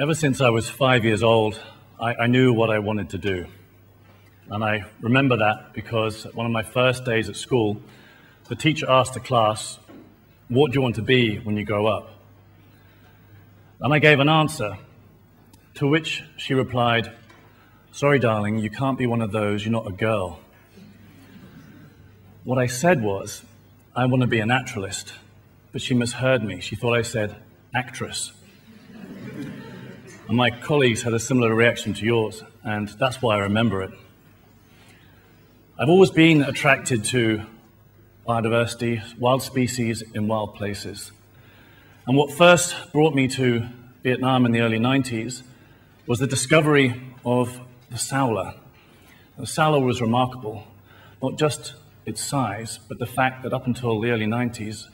Ever since I was five years old, I, I, knew what I wanted to do. And I remember that because one of my first days at school, the teacher asked the class, What do you want to be when you grow up? And I gave an answer, to which she replied, Sorry, darling, you can't be one of those, you're not a girl. What I said was, I want to be a naturalist. But she misheard me. She thought I said actress. And my colleagues had a similar reaction to yours, and that's why I remember it. I've always been attracted to biodiversity, wild species in wild places. And what first brought me to Vietnam in the early 90s was the discovery of the Saola. The Saola was remarkable, not just its size, but the fact that up until the early 90s,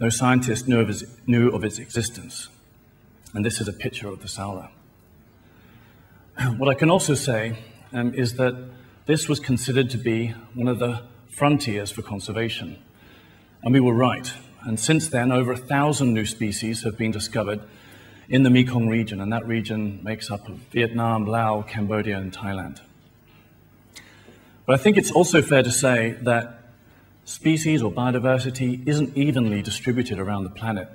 no scientist knew of, its, knew of its existence. And this is a picture of the Saola. What I can also say um, is that this was considered to be one of the frontiers for conservation. And we were right. And since then, over a thousand new species have been discovered in the Mekong region, and that region makes up of Vietnam, Laos, Cambodia, and Thailand. But I think it's also fair to say that species or biodiversity isn't evenly distributed around the planet.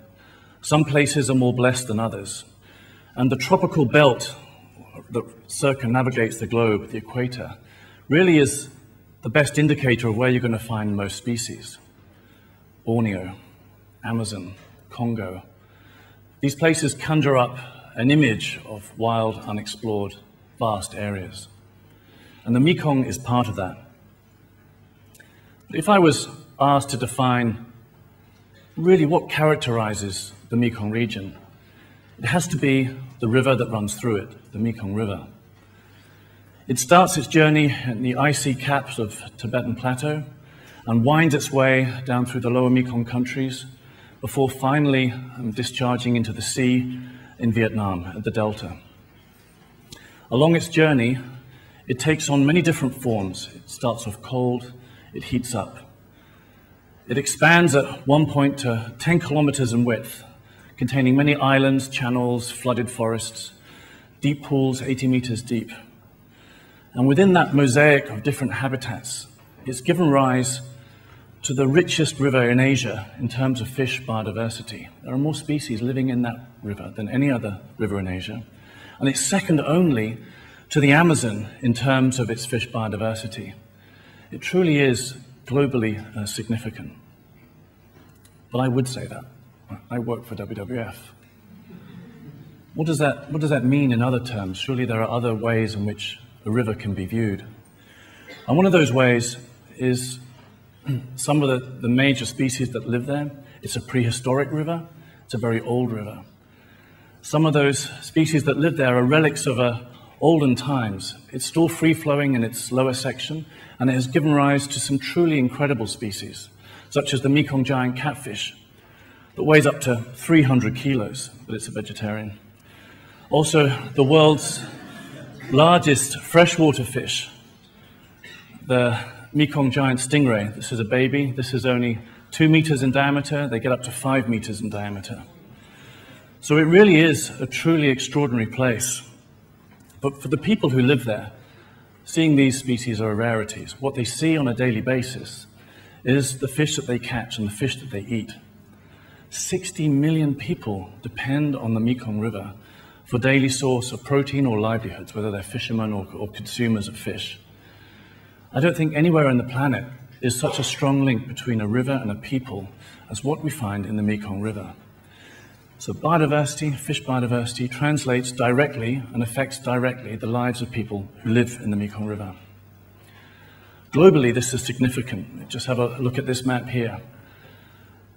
Some places are more blessed than others. And the tropical belt that circumnavigates the globe, the equator, really is the best indicator of where you're going to find most species. Borneo, Amazon, Congo. These places conjure up an image of wild, unexplored, vast areas. And the Mekong is part of that. If I was asked to define really what characterizes the Mekong region, it has to be the river that runs through it, the Mekong River. It starts its journey in the icy caps of Tibetan Plateau and winds its way down through the lower Mekong countries before finally um, discharging into the sea in Vietnam at the Delta. Along its journey, it takes on many different forms. It starts off cold, it heats up. It expands at one point to 10 kilometers in width, containing many islands, channels, flooded forests, deep pools 80 meters deep. And within that mosaic of different habitats, it's given rise to the richest river in Asia in terms of fish biodiversity. There are more species living in that river than any other river in Asia. And it's second only to the Amazon in terms of its fish biodiversity. It truly is globally uh, significant. But I would say that. I work for WWF. What does, that, what does that mean in other terms? Surely there are other ways in which a river can be viewed. And one of those ways is some of the, the major species that live there. It's a prehistoric river, it's a very old river. Some of those species that live there are relics of a olden times. It's still free flowing in its lower section, and it has given rise to some truly incredible species, such as the Mekong giant catfish, that weighs up to 300 kilos, but it's a vegetarian. Also, the world's largest freshwater fish, the Mekong giant stingray. This is a baby. This is only two meters in diameter. They get up to five meters in diameter. So it really is a truly extraordinary place. But for the people who live there, seeing these species are rarities. What they see on a daily basis is the fish that they catch and the fish that they eat. 60 million people depend on the Mekong River for daily source of protein or livelihoods, whether they're fishermen or, or consumers of fish. I don't think anywhere on the planet is such a strong link between a river and a people as what we find in the Mekong River. So biodiversity, fish biodiversity, translates directly and affects directly the lives of people who live in the Mekong River. Globally, this is significant. Just have a look at this map here.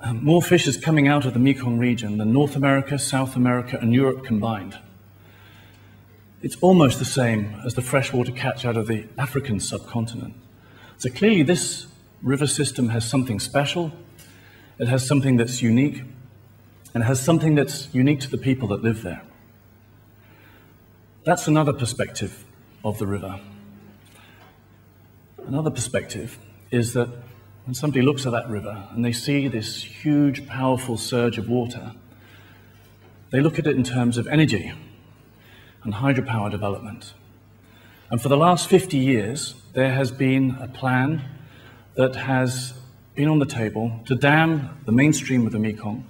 Um, more fish is coming out of the Mekong region than North America, South America, and Europe combined. It's almost the same as the freshwater catch out of the African subcontinent. So clearly, this river system has something special. It has something that's unique, and it has something that's unique to the people that live there. That's another perspective of the river. Another perspective is that when somebody looks at that river and they see this huge, powerful surge of water, they look at it in terms of energy. and hydropower development. And for the last 50 years, there has been a plan that has been on the table to dam the mainstream of the Mekong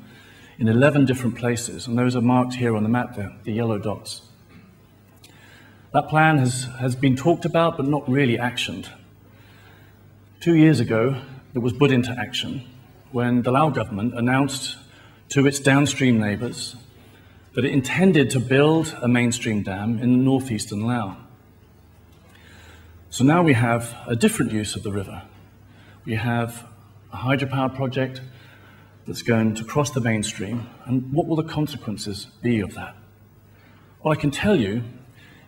in 11 different places, and those are marked here on the map there, the yellow dots. That plan has, has been talked about but not really actioned. Two years ago, it was put into action when the Lao government announced to its downstream neighbors that it intended to build a mainstream dam in northeastern Laos. So now we have a different use of the river. We have a hydropower project that's going to cross the mainstream, and what will the consequences be of that? What I can tell you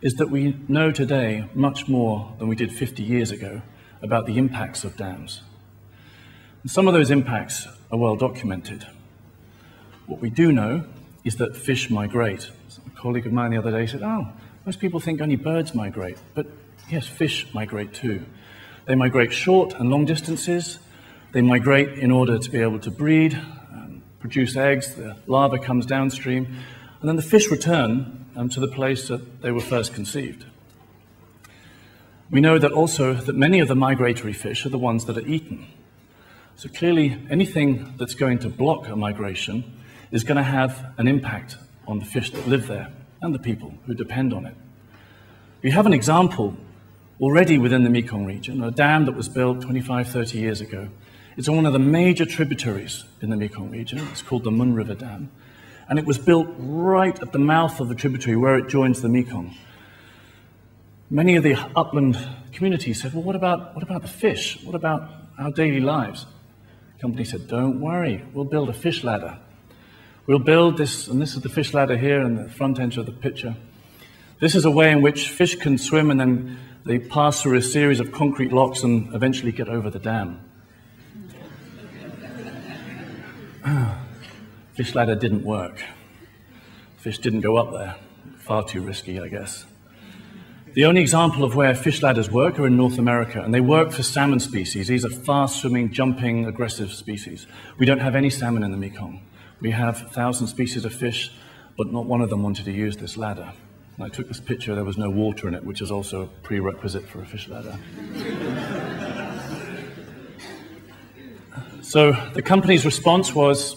is that we know today much more than we did 50 years ago about the impacts of dams. And some of those impacts are well documented. What we do know is that fish migrate. A colleague of mine the other day said, Oh, most people think only birds migrate, but yes, fish migrate too. They migrate short and long distances. They migrate in order to be able to breed, um, produce eggs. The larva comes downstream, and then the fish return um, to the place that they were first conceived. We know that also that many of the migratory fish are the ones that are eaten. So clearly, anything that's going to block a migration is going to have an impact on the fish that live there and the people who depend on it. We have an example already within the Mekong region, a dam that was built 25, 30 years ago. It's on one of the major tributaries in the Mekong region. It's called the Mun River Dam. And it was built right at the mouth of the tributary where it joins the Mekong. Many of the upland communities said, well, what about, what about the fish? What about our daily lives? Company said, don't worry, we'll build a fish ladder. We'll build this, and this is the fish ladder here in the front edge of the picture. This is a way in which fish can swim and then they pass through a series of concrete locks and eventually get over the dam. fish ladder didn't work. Fish didn't go up there. Far too risky, I guess. The only example of where fish ladders work are in North America, and they work for salmon species. These are fast swimming, jumping, aggressive species. We don't have any salmon in the Mekong. We have a thousand species of fish, but not one of them wanted to use this ladder. I took this picture, there was no water in it, which is also a prerequisite for a fish ladder. so the company's response was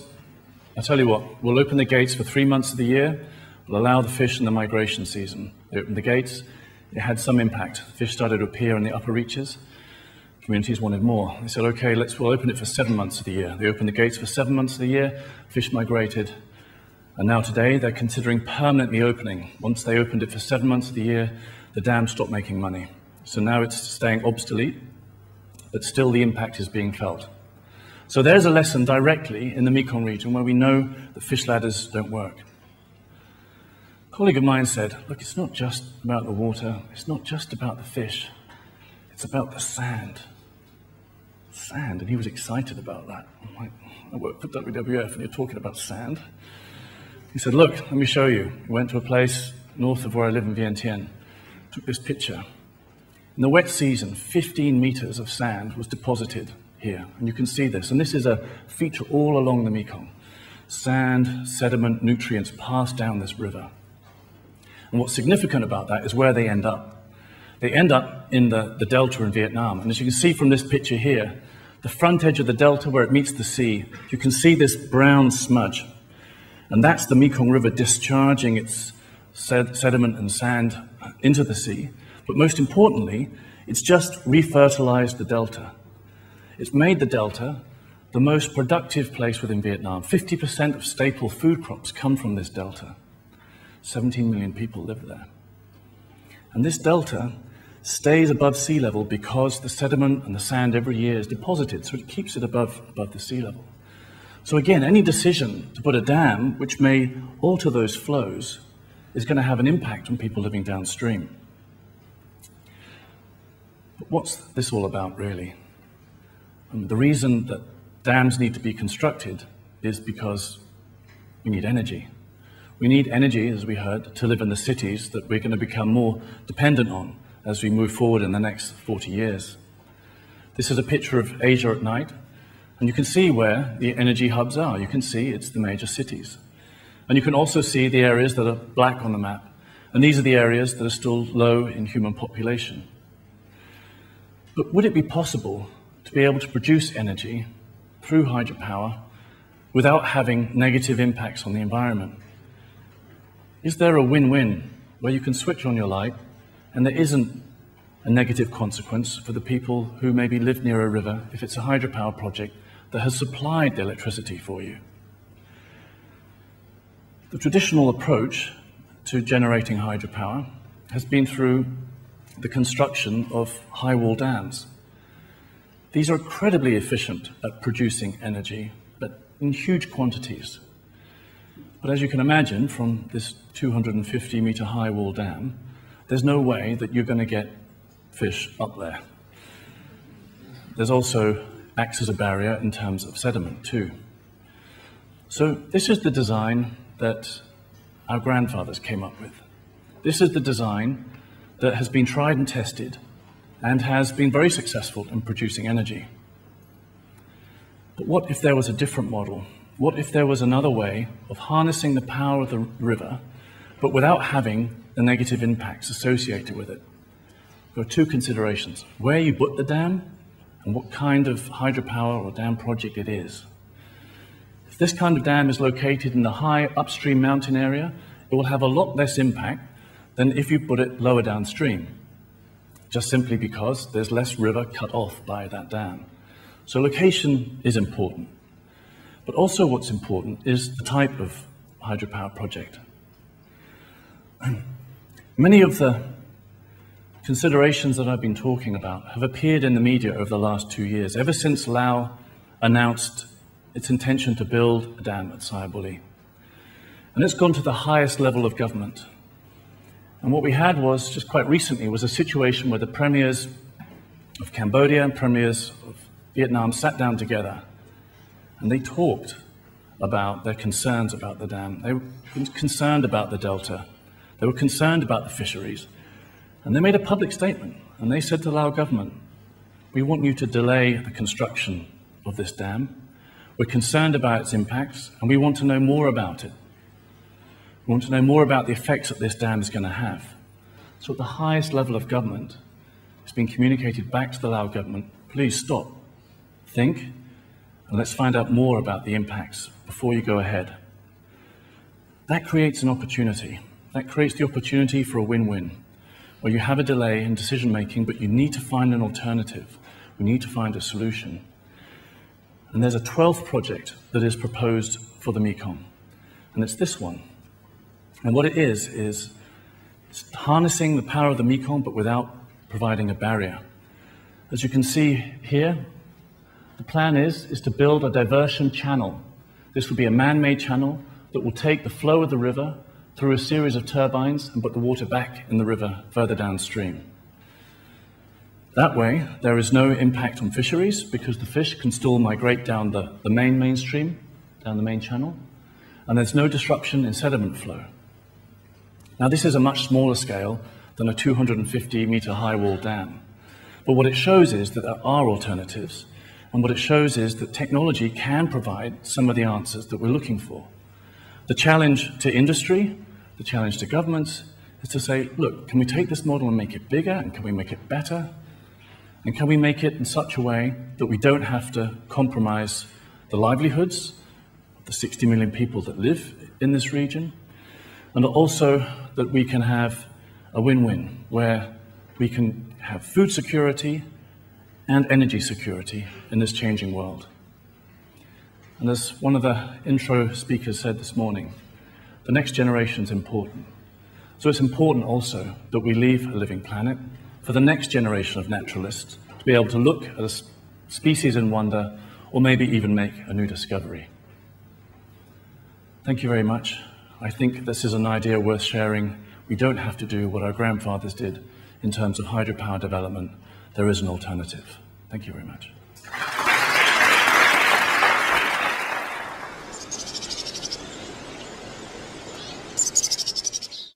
I tell you what, we'll open the gates for three months of the year, we'll allow the fish in the migration season. They opened the gates, it had some impact. Fish started to appear in the upper reaches communities wanted more. They said, okay, let's, we'll open it for seven months of the year. They opened the gates for seven months of the year, fish migrated, and now today they're considering permanently opening. Once they opened it for seven months of the year, the dam stopped making money. So now it's staying obsolete, but still the impact is being felt. So there's a lesson directly in the Mekong region where we know that fish ladders don't work. Colleague of mine said, look, it's not just about the water, it's not just about the fish, it's about the sand sand, and he was excited about that. I'm like, I work for WWF, and you're talking about sand? He said, Look, let me show you. He went to a place north of where I live in Vientiane, took this picture. In the wet season, 15 meters of sand was deposited here, and you can see this. And this is a feature all along the Mekong. Sand, sediment, nutrients pass down this river. And what's significant about that is where they end up. They end up in the, the delta in Vietnam. And as you can see from this picture here, the front edge of the delta where it meets the sea, you can see this brown smudge. And that's the Mekong River discharging its sed sediment and sand into the sea. But most importantly, it's just refertilized the delta. It's made the delta the most productive place within Vietnam. 50% of staple food crops come from this delta. 17 million people live there. And this delta stays above sea level because the sediment and the sand every year is deposited, so it keeps it above, above the sea level. So again, any decision to put a dam which may alter those flows is going to have an impact on people living downstream. But what's this all about, really? Um, the reason that dams need to be constructed is because we need energy. We need energy, as we heard, to live in the cities that we're going to become more dependent on as we move forward in the next 40 years. This is a picture of Asia at night, and you can see where the energy hubs are. You can see it's the major cities. And you can also see the areas that are black on the map. And these are the areas that are still low in human population. But would it be possible to be able to produce energy through hydropower without having negative impacts on the environment? Is there a win win where you can switch on your light and there isn't a negative consequence for the people who maybe live near a river if it's a hydropower project that has supplied the electricity for you? The traditional approach to generating hydropower has been through the construction of high wall dams. These are incredibly efficient at producing energy, but in huge quantities. But as you can imagine, from this 250 meter high wall dam, there's no way that you're going to get fish up there. There's also acts as a barrier in terms of sediment too. So this is the design that our grandfathers came up with. This is the design that has been tried and tested and has been very successful in producing energy. But what if there was a different model? What if there was another way of harnessing the power of the river, but without having the negative impacts associated with it? There are two considerations where you put the dam and what kind of hydropower or dam project it is. If this kind of dam is located in the high upstream mountain area, it will have a lot less impact than if you put it lower downstream, just simply because there's less river cut off by that dam. So location is important. But also what's important is the type of hydropower project. Many of the considerations that I've been talking about have appeared in the media over the last two years, ever since Laos announced its intention to build a dam at Xayaburi. And it's gone to the highest level of government. And what we had was, just quite recently, was a situation where the premiers of Cambodia and premiers of Vietnam sat down together and they talked about their concerns about the dam. They were concerned about the delta. They were concerned about the fisheries. And they made a public statement and they said to the Lao government, we want you to delay the construction of this dam. We're concerned about its impacts and we want to know more about it. We want to know more about the effects that this dam is going to have. So at the highest level of government, it's been communicated back to the Lao government, please stop, think, let's find out more about the impacts before you go ahead. That creates an opportunity. That creates the opportunity for a win-win, where you have a delay in decision making, but you need to find an alternative. We need to find a solution. And there's a 12th project that is proposed for the Mekong, and it's this one. And what it is, is harnessing the power of the Mekong, but without providing a barrier. As you can see here, the plan is, is to build a diversion channel. This will be a man-made channel that will take the flow of the river through a series of turbines and put the water back in the river further downstream. That way, there is no impact on fisheries because the fish can still migrate down the, the main mainstream, down the main channel, and there's no disruption in sediment flow. Now, this is a much smaller scale than a 250 meter high wall dam. But what it shows is that there are alternatives, and what it shows is that technology can provide some of the answers that we're looking for. The challenge to industry, the challenge to governments, is to say, look, can we take this model and make it bigger, and can we make it better? And can we make it in such a way that we don't have to compromise the livelihoods of the 60 million people that live in this region? And also that we can have a win-win where we can have food security and energy security in this changing world. And as one of the intro speakers said this morning, the next generation is important. So it's important also that we leave a living planet for the next generation of naturalists to be able to look at a species in wonder or maybe even make a new discovery. Thank you very much. I think this is an idea worth sharing. We don't have to do what our grandfathers did in terms of hydropower development. There is an alternative. Thank you very much.